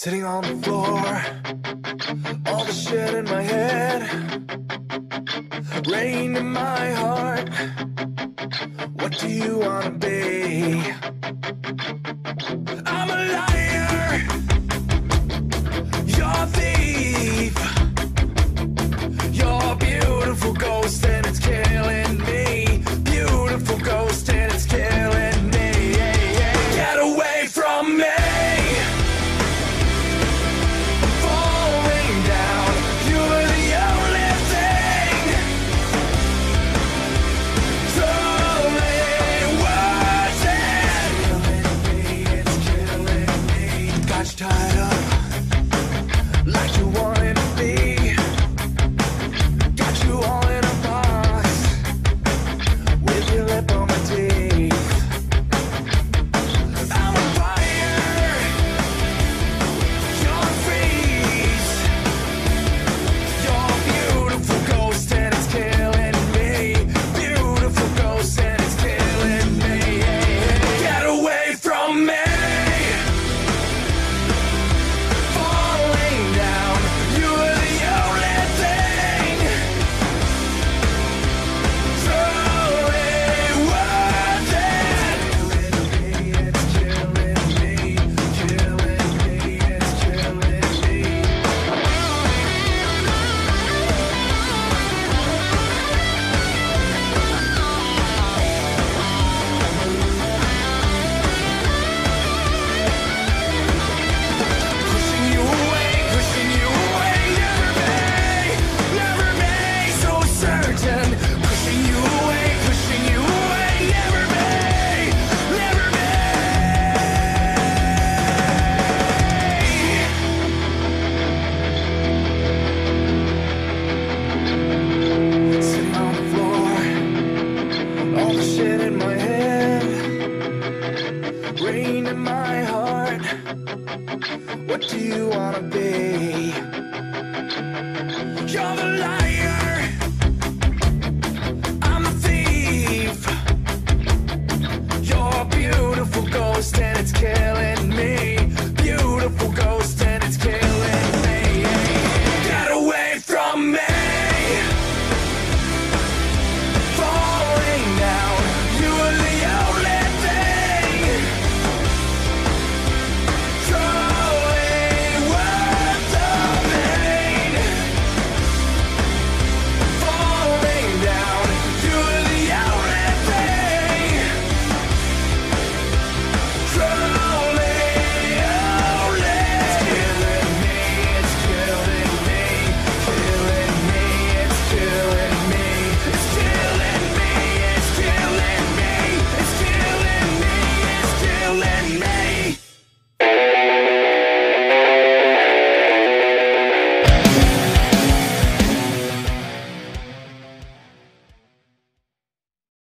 Sitting on the floor, all the shit in my head, rain in my heart. What do you wanna be? Got you do you wanna be?